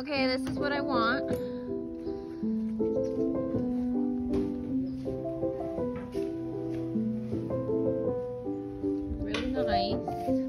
okay, this is what I want. Really nice.